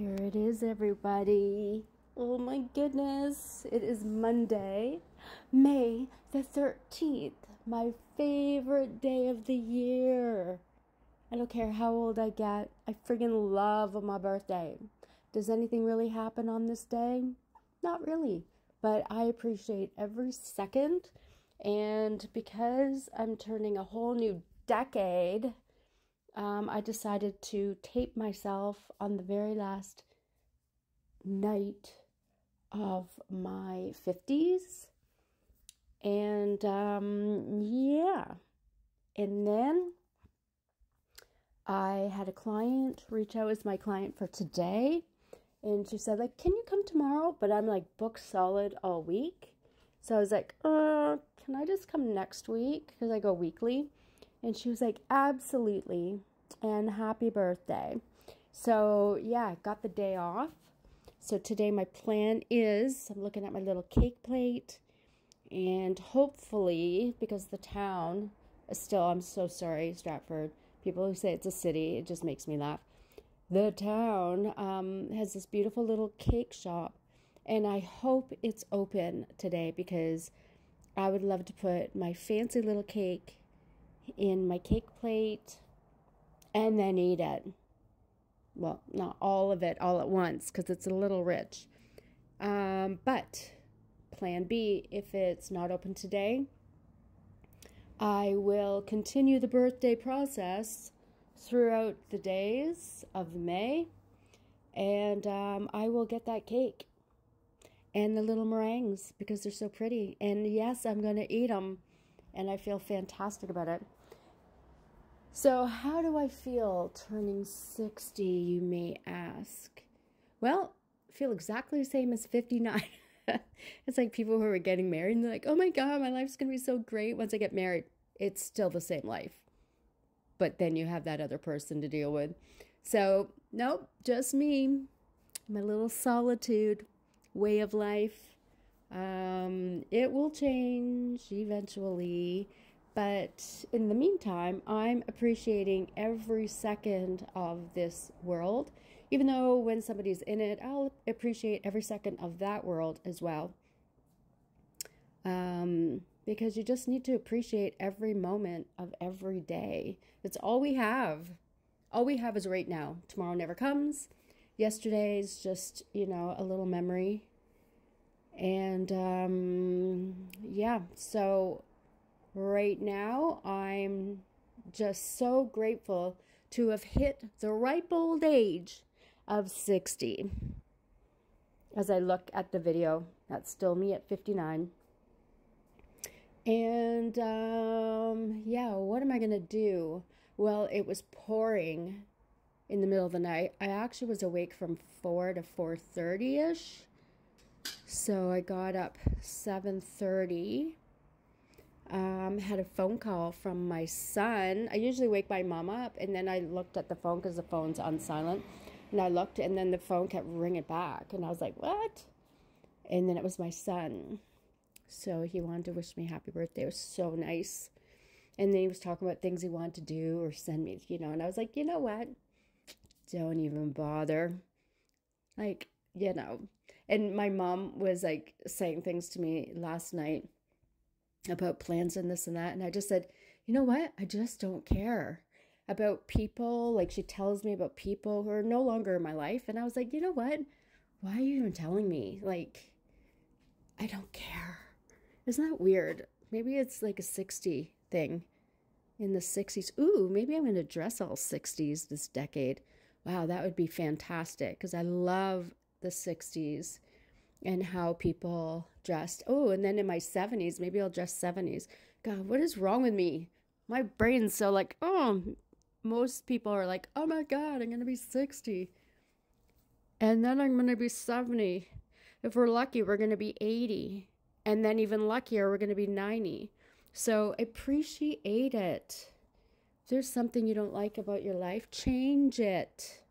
Here it is, everybody. Oh my goodness. It is Monday, May the 13th, my favorite day of the year. I don't care how old I get, I friggin' love my birthday. Does anything really happen on this day? Not really, but I appreciate every second. And because I'm turning a whole new decade, um, I decided to tape myself on the very last night of my 50s. And um, yeah. And then I had a client reach out as my client for today. And she said, like, can you come tomorrow? But I'm like booked solid all week. So I was like, uh, can I just come next week? Because I go weekly. And she was like, absolutely. And happy birthday. So, yeah, got the day off. So, today my plan is I'm looking at my little cake plate. And hopefully, because the town is still, I'm so sorry, Stratford. People who say it's a city, it just makes me laugh. The town um, has this beautiful little cake shop. And I hope it's open today because I would love to put my fancy little cake in my cake plate and then eat it. Well, not all of it all at once because it's a little rich. Um, but plan B, if it's not open today, I will continue the birthday process throughout the days of May and um, I will get that cake and the little meringues because they're so pretty. And yes, I'm going to eat them and I feel fantastic about it. So, how do I feel turning 60, you may ask? Well, I feel exactly the same as 59. it's like people who are getting married and they're like, oh my God, my life's going to be so great once I get married. It's still the same life. But then you have that other person to deal with. So, nope, just me, my little solitude way of life. Um, it will change eventually. But in the meantime, I'm appreciating every second of this world. Even though when somebody's in it, I'll appreciate every second of that world as well. Um, because you just need to appreciate every moment of every day. It's all we have. All we have is right now. Tomorrow never comes. Yesterday's just, you know, a little memory. And um, yeah, so right now. I'm just so grateful to have hit the ripe old age of 60. As I look at the video, that's still me at 59. And um, yeah, what am I going to do? Well, it was pouring in the middle of the night. I actually was awake from 4 to 4:30ish. So I got up 7:30 um, had a phone call from my son. I usually wake my mom up, and then I looked at the phone because the phone's on silent. And I looked, and then the phone kept ringing back, and I was like, "What?" And then it was my son. So he wanted to wish me happy birthday. It was so nice. And then he was talking about things he wanted to do or send me, you know. And I was like, you know what? Don't even bother. Like, you know. And my mom was like saying things to me last night about plans and this and that. And I just said, you know what? I just don't care about people. Like she tells me about people who are no longer in my life. And I was like, you know what? Why are you even telling me? Like, I don't care. Isn't that weird? Maybe it's like a 60 thing in the 60s. Ooh, maybe I'm going to dress all 60s this decade. Wow, that would be fantastic because I love the 60s and how people dressed. Oh, and then in my 70s, maybe I'll dress 70s. God, what is wrong with me? My brain's so like, oh, most people are like, oh my God, I'm going to be 60. And then I'm going to be 70. If we're lucky, we're going to be 80. And then even luckier, we're going to be 90. So appreciate it. If there's something you don't like about your life, change it.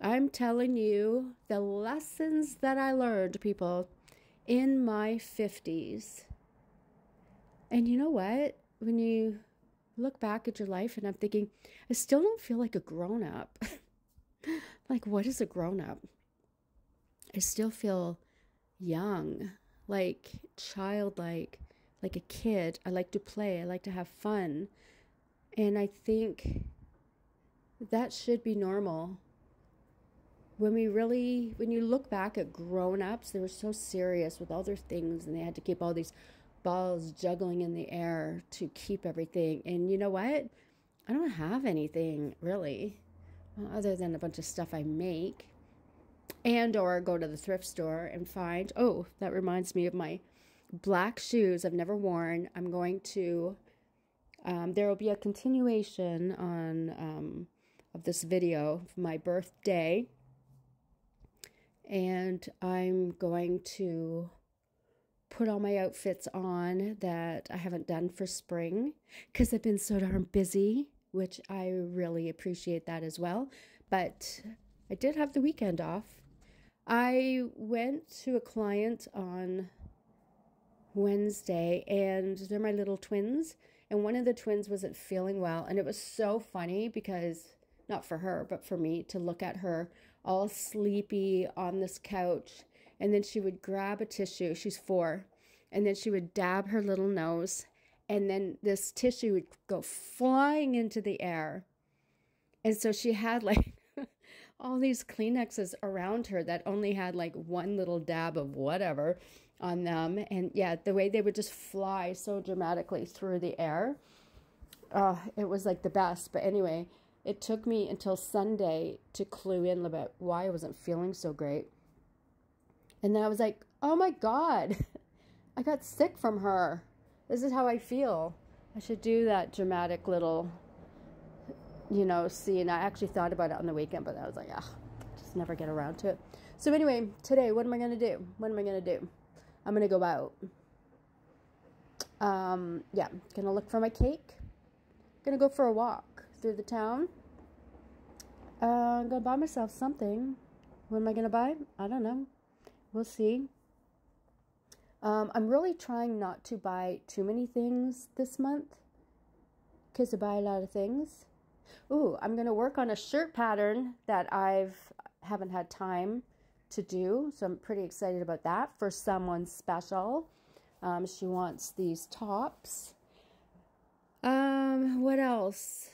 I'm telling you the lessons that I learned, people, in my 50s. And you know what? When you look back at your life, and I'm thinking, I still don't feel like a grown up. like, what is a grown up? I still feel young, like childlike, like a kid. I like to play, I like to have fun. And I think that should be normal. When we really, when you look back at grown ups, they were so serious with all their things and they had to keep all these balls juggling in the air to keep everything. And you know what? I don't have anything really, other than a bunch of stuff I make and or go to the thrift store and find oh that reminds me of my black shoes i've never worn i'm going to um, there will be a continuation on um, of this video for my birthday and i'm going to put all my outfits on that i haven't done for spring because i've been so darn busy which i really appreciate that as well but i did have the weekend off I went to a client on Wednesday, and they're my little twins. And one of the twins wasn't feeling well. And it was so funny because, not for her, but for me, to look at her all sleepy on this couch. And then she would grab a tissue. She's four. And then she would dab her little nose. And then this tissue would go flying into the air. And so she had like all these Kleenexes around her that only had like one little dab of whatever on them. And yeah, the way they would just fly so dramatically through the air. Uh, it was like the best. But anyway, it took me until Sunday to clue in about why I wasn't feeling so great. And then I was like, oh my God, I got sick from her. This is how I feel. I should do that dramatic little you know, scene. I actually thought about it on the weekend, but I was like, ah, just never get around to it. So anyway, today, what am I going to do? What am I going to do? I'm going to go out. Um, yeah, going to look for my cake. Going to go for a walk through the town. Uh, I'm to buy myself something. What am I going to buy? I don't know. We'll see. Um, I'm really trying not to buy too many things this month because I buy a lot of things. Ooh, I'm going to work on a shirt pattern that I've haven't had time to do. So I'm pretty excited about that for someone special. Um, she wants these tops. Um, what else?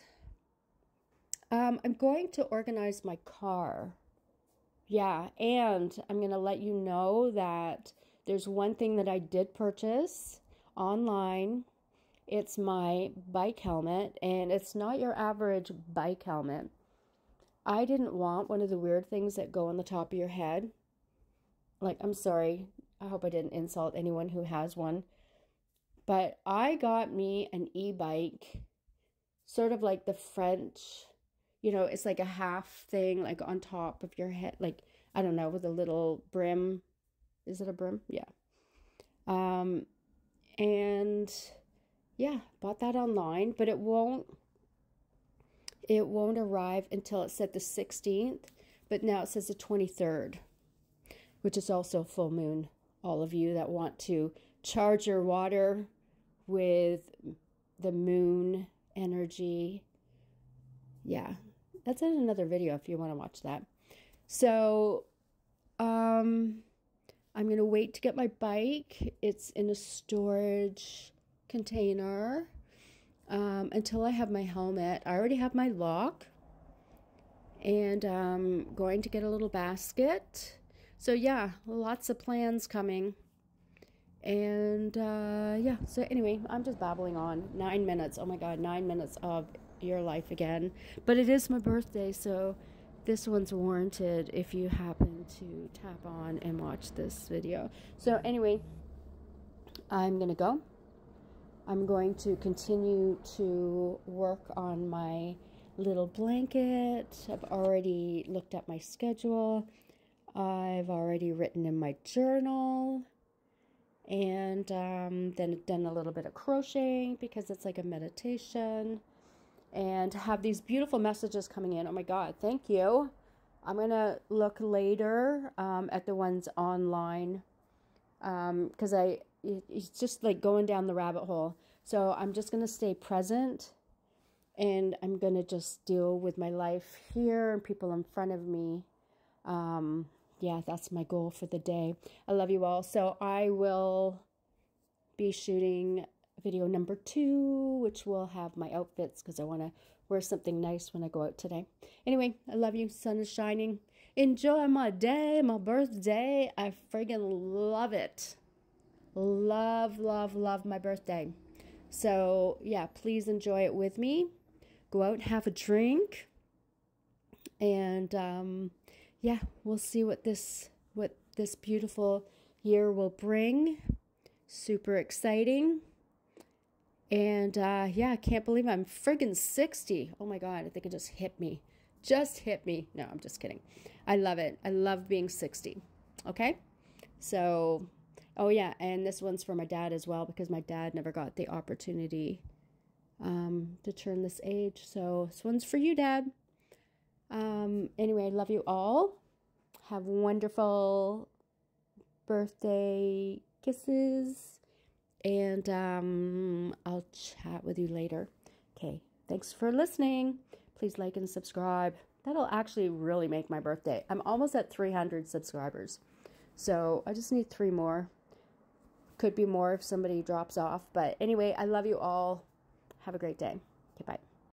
Um, I'm going to organize my car. Yeah, and I'm going to let you know that there's one thing that I did purchase online it's my bike helmet, and it's not your average bike helmet. I didn't want one of the weird things that go on the top of your head. Like, I'm sorry. I hope I didn't insult anyone who has one. But I got me an e bike, sort of like the French, you know, it's like a half thing, like on top of your head, like, I don't know, with a little brim. Is it a brim? Yeah. Um, and yeah, bought that online, but it won't it won't arrive until it said the 16th, but now it says the 23rd, which is also full moon. All of you that want to charge your water with the moon energy. Yeah, that's in another video if you want to watch that. So, um, I'm going to wait to get my bike. It's in a storage container um, until I have my helmet. I already have my lock and I'm um, going to get a little basket. So yeah, lots of plans coming. And uh, yeah, so anyway, I'm just babbling on. Nine minutes. Oh my God, nine minutes of your life again. But it is my birthday, so this one's warranted if you happen to tap on and watch this video. So anyway, I'm to go. I'm going to continue to work on my little blanket. I've already looked at my schedule. I've already written in my journal and um, then done a little bit of crocheting because it's like a meditation and have these beautiful messages coming in. Oh my God, thank you. I'm going to look later um, at the ones online because um, I it's just like going down the rabbit hole. So I'm just going to stay present and I'm going to just deal with my life here and people in front of me. Um, yeah, that's my goal for the day. I love you all. So I will be shooting video number two, which will have my outfits because I want to wear something nice when I go out today. Anyway, I love you. Sun is shining. Enjoy my day, my birthday. I friggin' love it. Love, love, love my birthday. So, yeah, please enjoy it with me. Go out and have a drink. And um, yeah, we'll see what this what this beautiful year will bring. Super exciting. And uh, yeah, I can't believe I'm friggin' 60. Oh my God, I think it just hit me. Just hit me. No, I'm just kidding. I love it. I love being 60. Okay? So, oh yeah, and this one's for my dad as well because my dad never got the opportunity um, to turn this age. So, this one's for you, Dad. Um, anyway, I love you all. Have wonderful birthday kisses and um, I'll chat with you later. Okay, thanks for listening. Please like and subscribe. That'll actually really make my birthday. I'm almost at 300 subscribers. So I just need three more. Could be more if somebody drops off. But anyway, I love you all. Have a great day. Okay, bye.